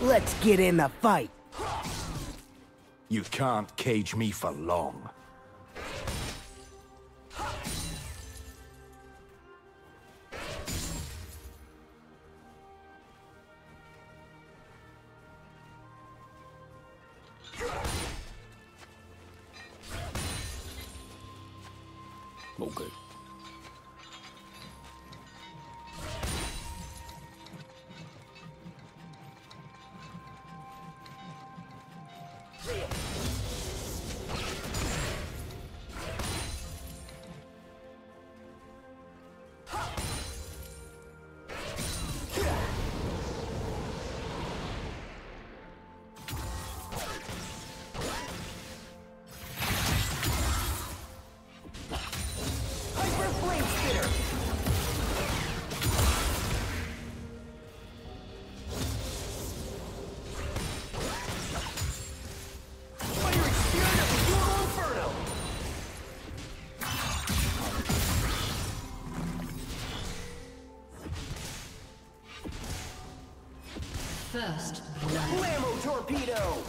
Let's get in the fight. You can't cage me for long. First blood. Blammo Torpedo!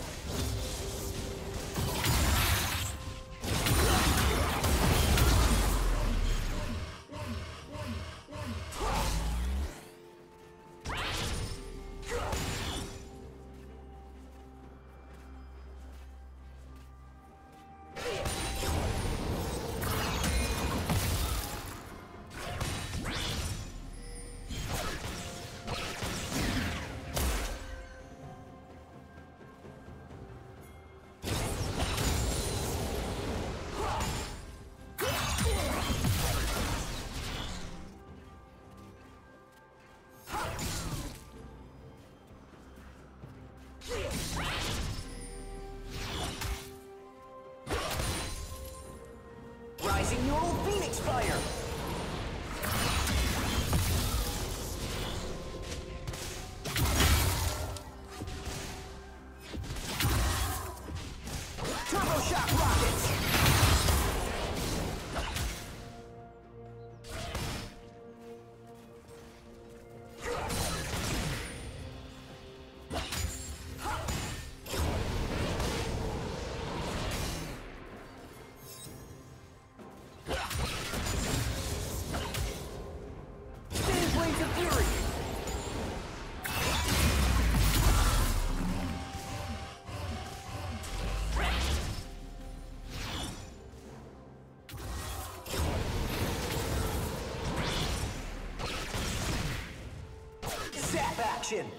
Action!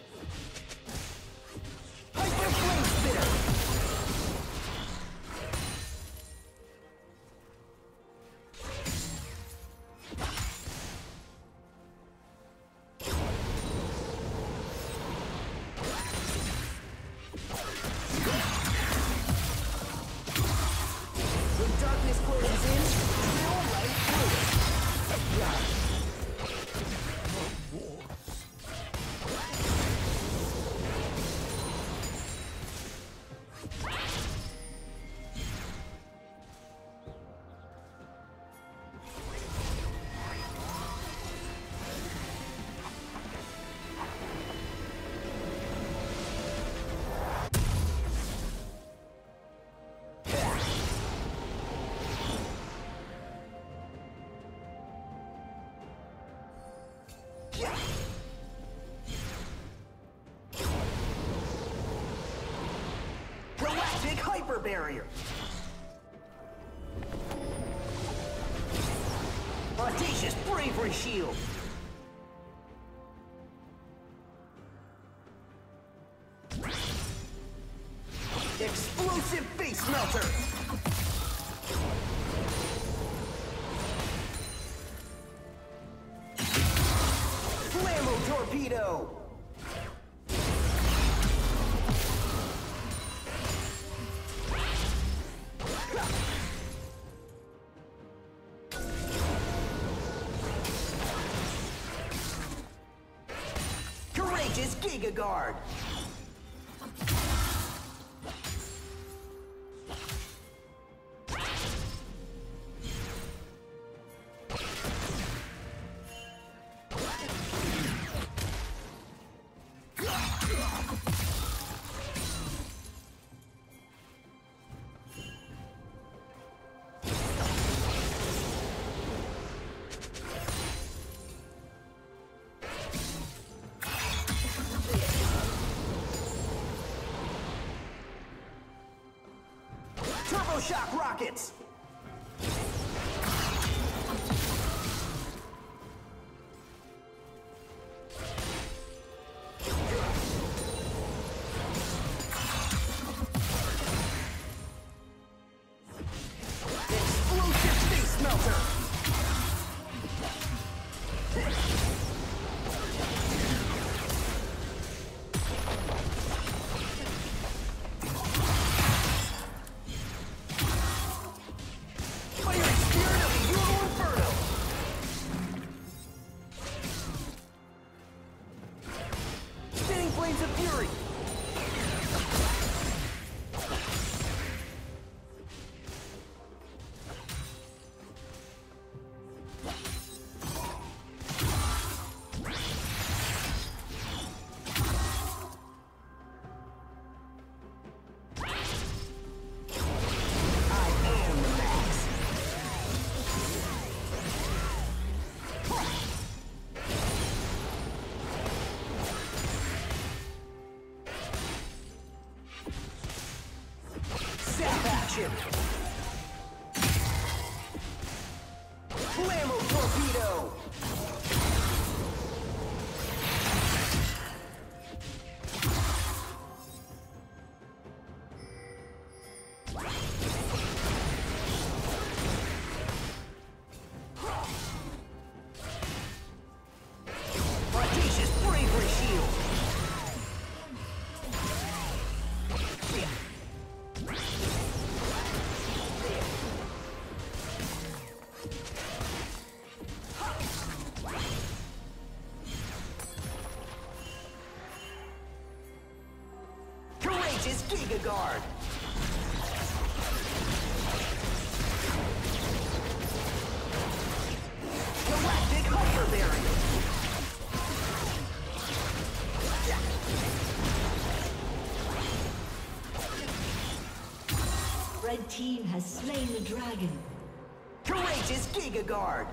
Hyper Barrier! Audacious Bravery Shield! Guard! shock rockets! guard. Galactic Hyper Barrier. Red team has slain the dragon. Courageous Giga Guard.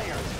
failure.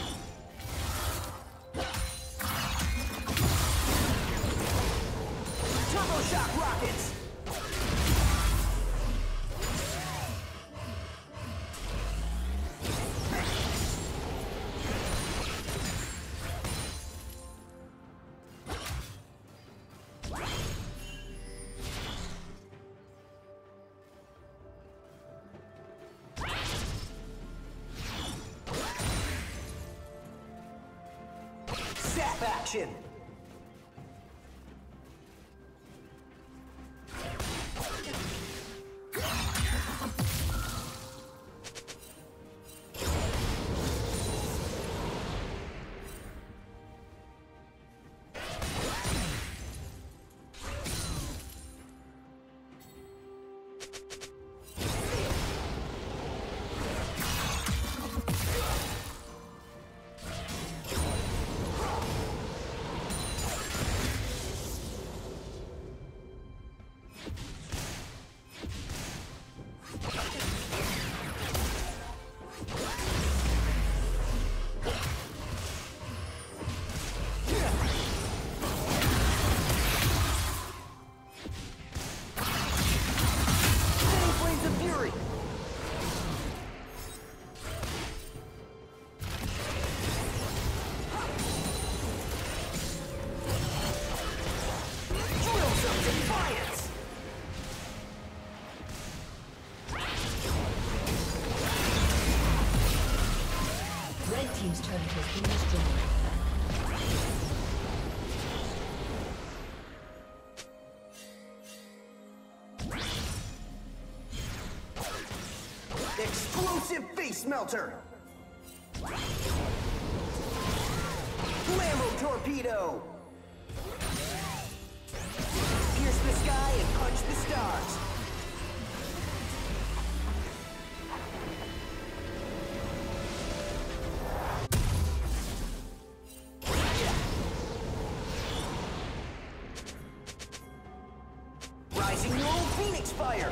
Explosive face melter! Flammo torpedo! Pierce the sky and punch the stars! Rising Neural Phoenix Fire!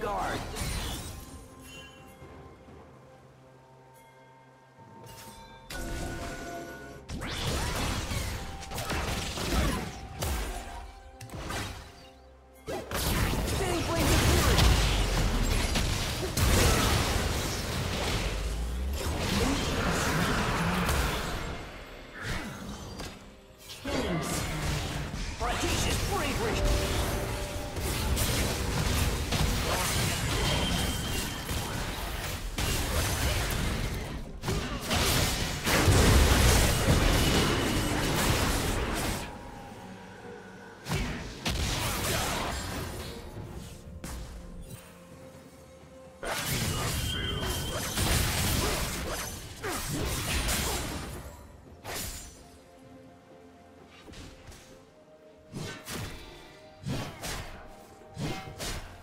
Guard!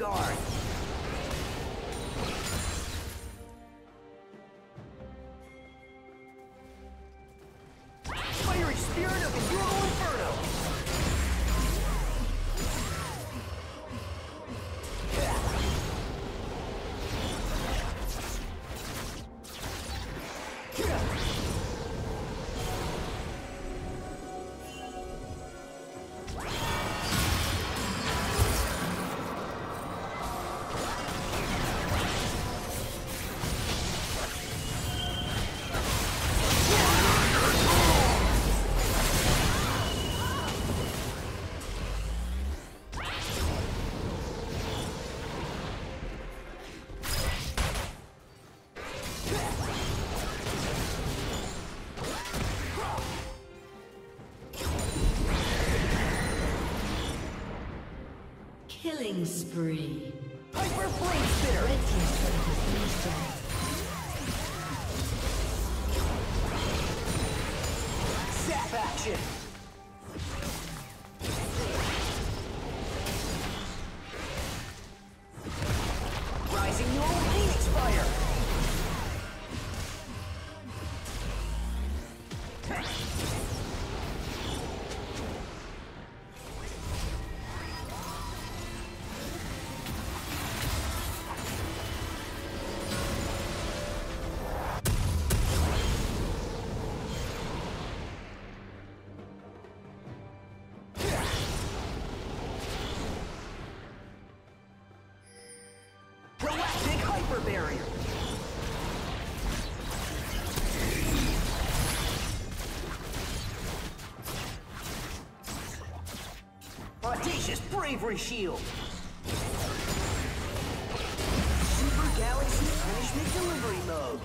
Guard! Fiery Spirit of Inferno Killing spree. Hyper Flame Spitter! Red team's turret has been destroyed. Zap action! Bravery Shield! Super Galaxy Punishment Delivery Mode!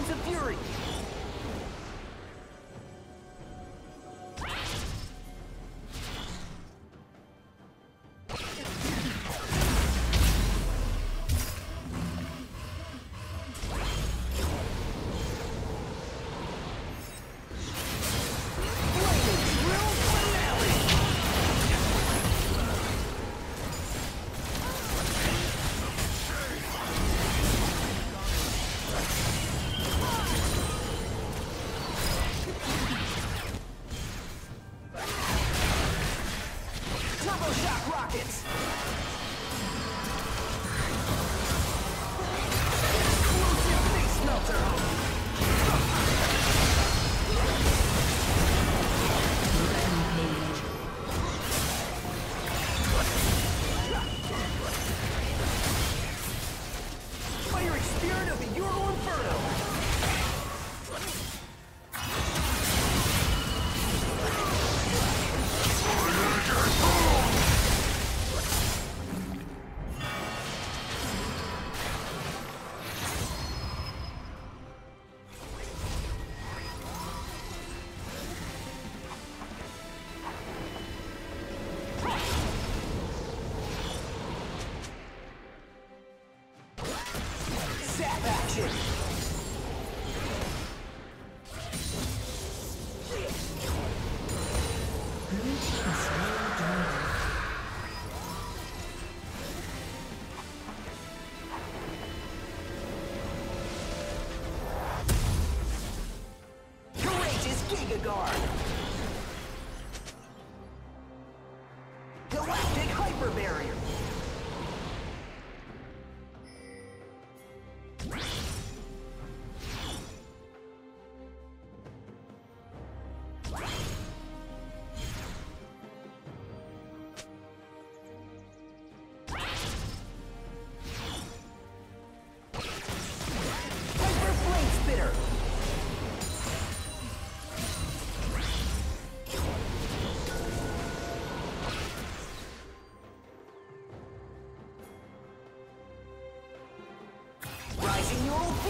Flames of Fury!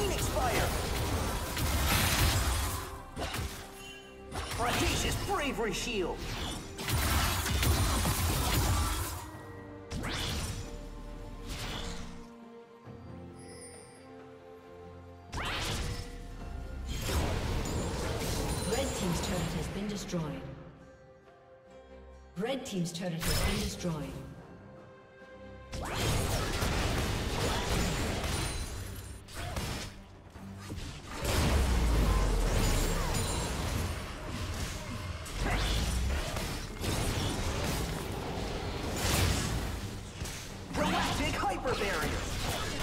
Phoenix Fire! Audacious Bravery Shield! Red Team's turret has been destroyed. Red team's turret has been destroyed. Hyper Barrier!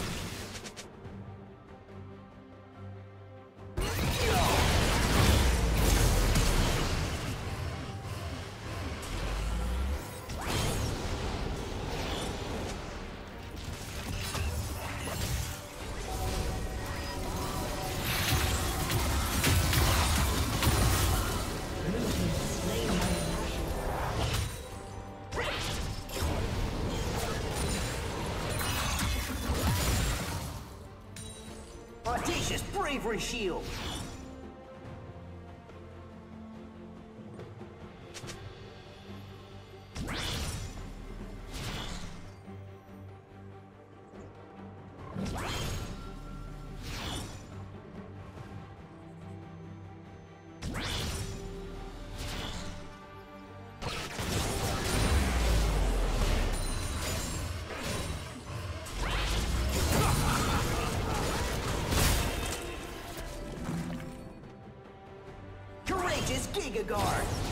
Bravery Shield! Giga Guard!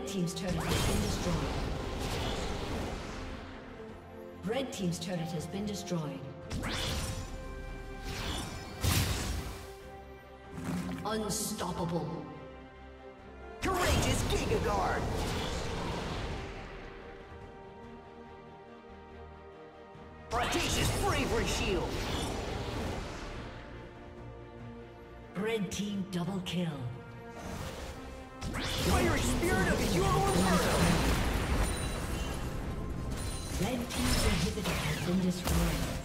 Red Team's turret has been destroyed. Red Team's turret has been destroyed. Unstoppable. Courageous Giga Guard! Audacious Bravery Shield! Red Team double kill. Fiery Spirit of Inferno! Red Team's inhibitor has been destroyed.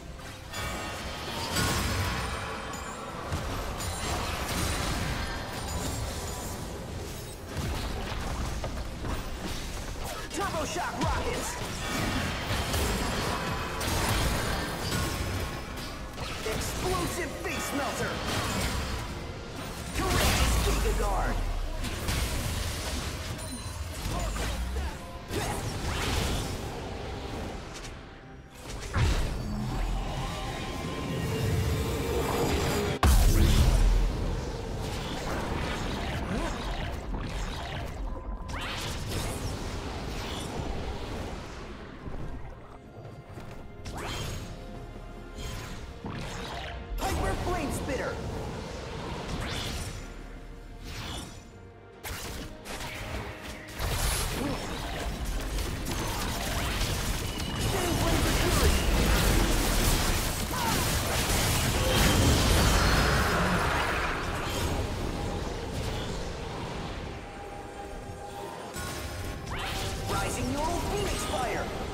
Rising Neural Phoenix Fire!